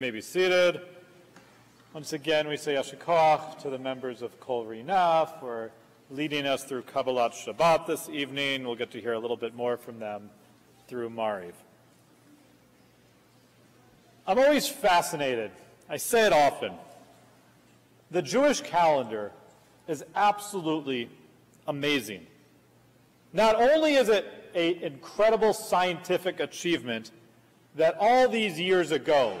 may be seated. Once again, we say Yasher Koach to the members of Kol Rinaf for leading us through Kabbalat Shabbat this evening. We'll get to hear a little bit more from them through Mariv. I'm always fascinated. I say it often. The Jewish calendar is absolutely amazing. Not only is it an incredible scientific achievement that all these years ago,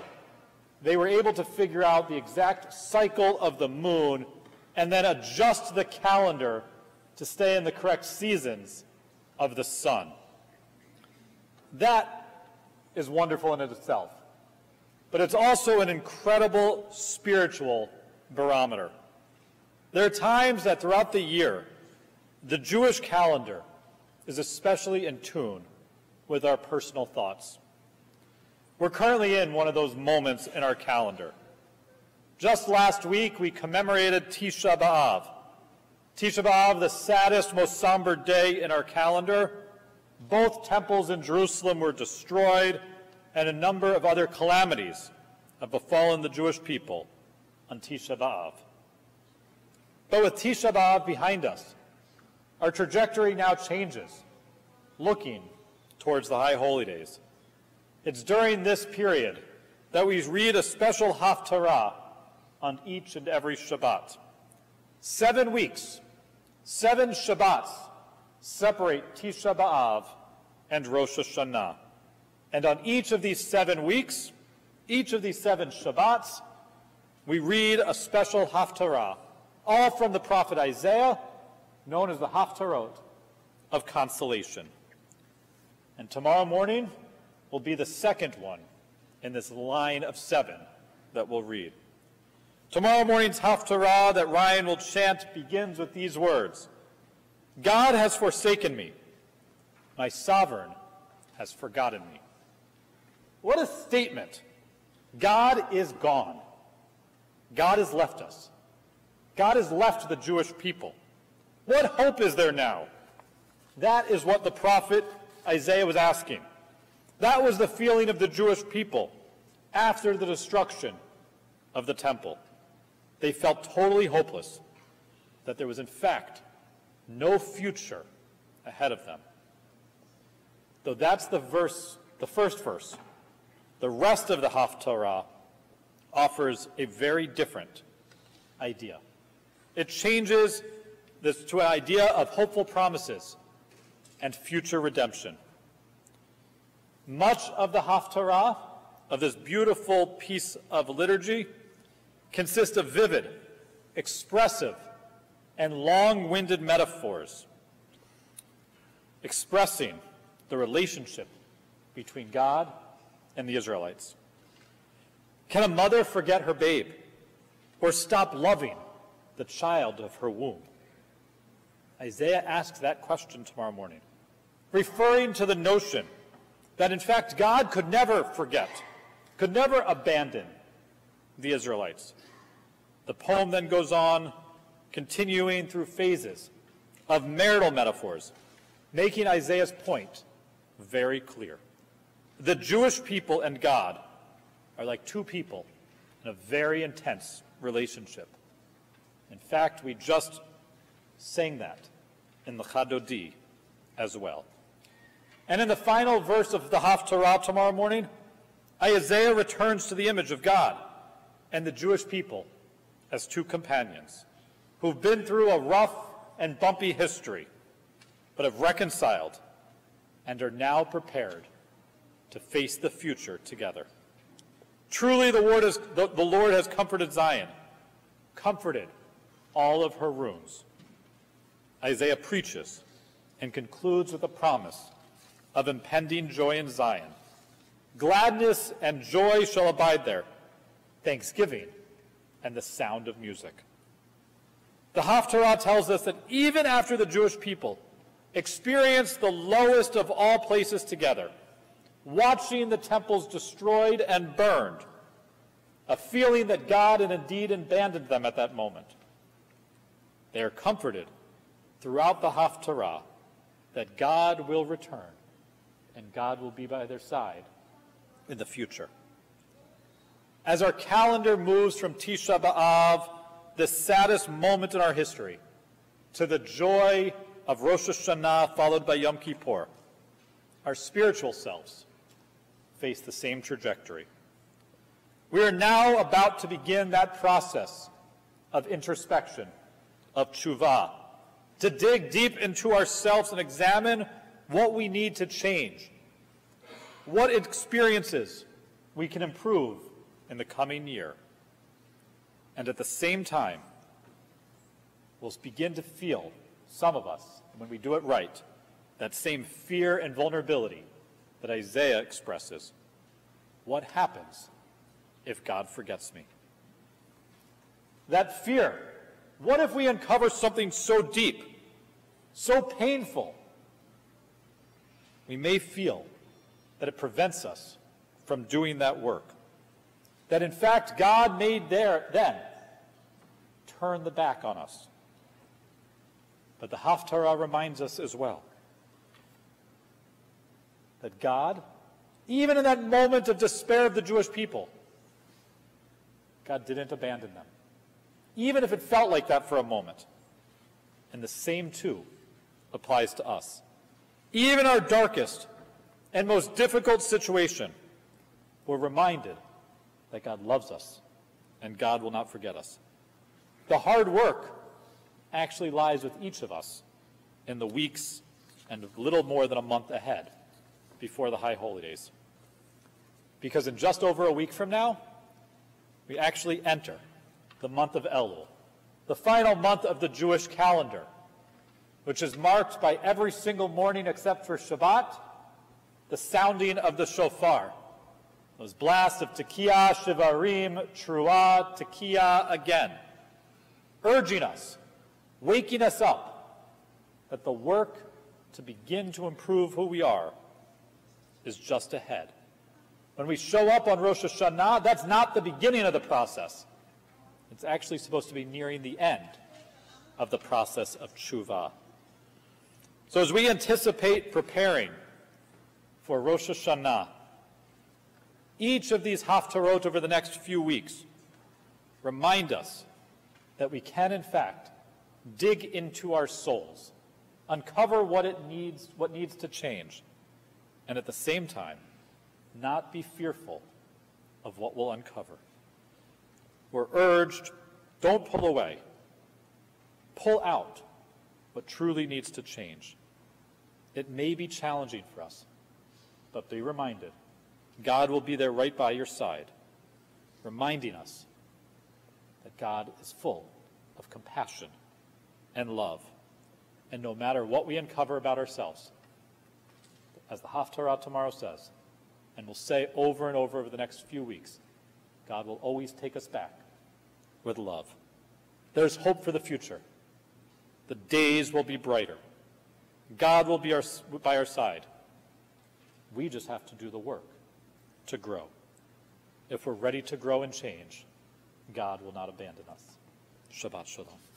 they were able to figure out the exact cycle of the moon and then adjust the calendar to stay in the correct seasons of the sun. That is wonderful in itself. But it's also an incredible spiritual barometer. There are times that throughout the year, the Jewish calendar is especially in tune with our personal thoughts. We're currently in one of those moments in our calendar. Just last week, we commemorated Tisha B'Av. Tisha B'Av, the saddest, most somber day in our calendar. Both temples in Jerusalem were destroyed, and a number of other calamities have befallen the Jewish people on Tisha B'Av. But with Tisha B'Av behind us, our trajectory now changes, looking towards the High Holy Days. It's during this period that we read a special Haftarah on each and every Shabbat. Seven weeks, seven Shabbats separate Tisha B'Av and Rosh Hashanah. And on each of these seven weeks, each of these seven Shabbats, we read a special Haftarah, all from the prophet Isaiah, known as the Haftarot of consolation. And tomorrow morning, will be the second one in this line of seven that we'll read. Tomorrow morning's Haftarah that Ryan will chant begins with these words God has forsaken me, my sovereign has forgotten me. What a statement! God is gone. God has left us. God has left the Jewish people. What hope is there now? That is what the prophet Isaiah was asking. That was the feeling of the Jewish people after the destruction of the temple. They felt totally hopeless, that there was, in fact, no future ahead of them. Though that's the verse, the first verse. The rest of the Haftarah offers a very different idea. It changes this to an idea of hopeful promises and future redemption. Much of the Haftarah, of this beautiful piece of liturgy, consists of vivid, expressive, and long-winded metaphors expressing the relationship between God and the Israelites. Can a mother forget her babe or stop loving the child of her womb? Isaiah asks that question tomorrow morning, referring to the notion that in fact God could never forget, could never abandon the Israelites. The poem then goes on, continuing through phases of marital metaphors, making Isaiah's point very clear. The Jewish people and God are like two people in a very intense relationship. In fact, we just sang that in the Chadodi as well. And in the final verse of the Haftarah tomorrow morning, Isaiah returns to the image of God and the Jewish people as two companions who've been through a rough and bumpy history, but have reconciled and are now prepared to face the future together. Truly, the Lord, has, the, the Lord has comforted Zion, comforted all of her rooms. Isaiah preaches and concludes with a promise of impending joy in Zion. Gladness and joy shall abide there, thanksgiving and the sound of music. The Haftarah tells us that even after the Jewish people experienced the lowest of all places together, watching the temples destroyed and burned, a feeling that God had indeed abandoned them at that moment, they are comforted throughout the Haftarah that God will return and God will be by their side in the future. as our calendar moves from Tisha B'Av, the saddest moment in our history, to the joy of Rosh Hashanah followed by Yom Kippur, our spiritual selves face the same trajectory. We are now about to begin that process of introspection, of tshuva, to dig deep into ourselves and examine what we need to change, what experiences we can improve in the coming year. And at the same time, we'll begin to feel, some of us, when we do it right, that same fear and vulnerability that Isaiah expresses. What happens if God forgets me? That fear. What if we uncover something so deep, so painful? We may feel that it prevents us from doing that work. That in fact, God made there then turn the back on us. But the Haftarah reminds us as well that God, even in that moment of despair of the Jewish people, God didn't abandon them. Even if it felt like that for a moment. And the same, too, applies to us. Even our darkest and most difficult situation, we're reminded that God loves us and God will not forget us. The hard work actually lies with each of us in the weeks and little more than a month ahead before the high holy days. Because in just over a week from now, we actually enter the month of Elul, the final month of the Jewish calendar, which is marked by every single morning except for Shabbat, the sounding of the shofar. Those blasts of Tekiah, Shivarim, Truah, Tekiah again, urging us, waking us up, that the work to begin to improve who we are is just ahead. When we show up on Rosh Hashanah, that's not the beginning of the process. It's actually supposed to be nearing the end of the process of tshuva. So as we anticipate preparing for Rosh Hashanah, each of these haftarot over the next few weeks remind us that we can, in fact, dig into our souls, uncover what it needs, what needs to change, and at the same time, not be fearful of what we'll uncover. We're urged, don't pull away. Pull out what truly needs to change. It may be challenging for us, but be reminded God will be there right by your side, reminding us that God is full of compassion and love. And no matter what we uncover about ourselves, as the Haftarah tomorrow says, and will say over and over over the next few weeks, God will always take us back with love. There's hope for the future. The days will be brighter. God will be our, by our side. We just have to do the work to grow. If we're ready to grow and change, God will not abandon us. Shabbat Shalom.